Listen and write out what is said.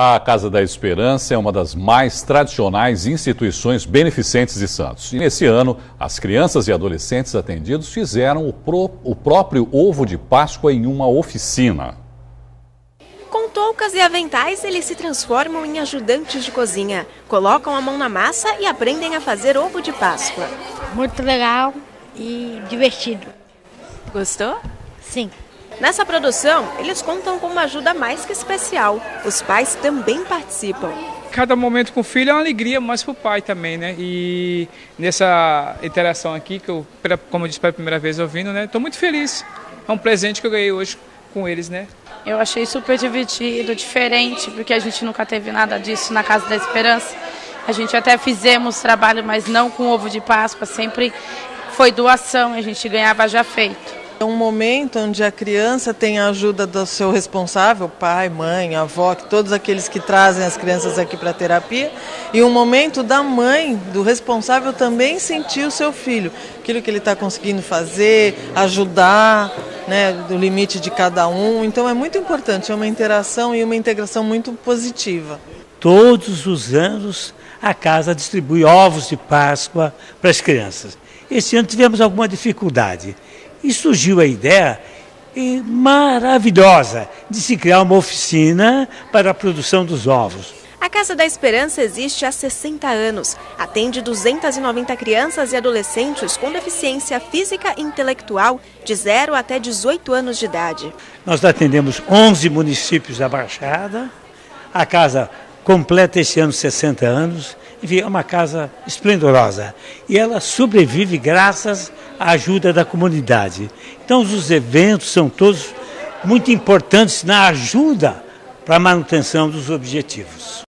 A Casa da Esperança é uma das mais tradicionais instituições beneficentes de Santos. E nesse ano, as crianças e adolescentes atendidos fizeram o, pro, o próprio ovo de Páscoa em uma oficina. Com toucas e aventais, eles se transformam em ajudantes de cozinha. Colocam a mão na massa e aprendem a fazer ovo de Páscoa. Muito legal e divertido. Gostou? Sim. Nessa produção, eles contam com uma ajuda mais que especial. Os pais também participam. Cada momento com o filho é uma alegria, mas para o pai também, né? E nessa interação aqui, que eu, como eu disse pela primeira vez ouvindo, né? Estou muito feliz. É um presente que eu ganhei hoje com eles, né? Eu achei super divertido, diferente, porque a gente nunca teve nada disso na Casa da Esperança. A gente até fizemos trabalho, mas não com ovo de Páscoa, sempre foi doação, a gente ganhava já feito. É um momento onde a criança tem a ajuda do seu responsável, pai, mãe, avó, todos aqueles que trazem as crianças aqui para terapia, e um momento da mãe, do responsável também sentir o seu filho, aquilo que ele está conseguindo fazer, ajudar, né, do limite de cada um. Então é muito importante, é uma interação e uma integração muito positiva. Todos os anos a casa distribui ovos de Páscoa para as crianças. Esse ano tivemos alguma dificuldade e surgiu a ideia maravilhosa de se criar uma oficina para a produção dos ovos. A Casa da Esperança existe há 60 anos. Atende 290 crianças e adolescentes com deficiência física e intelectual de 0 até 18 anos de idade. Nós atendemos 11 municípios da Baixada. A casa completa este ano 60 anos. Enfim, é uma casa esplendorosa. E ela sobrevive graças à ajuda da comunidade. Então, os eventos são todos muito importantes na ajuda para a manutenção dos objetivos.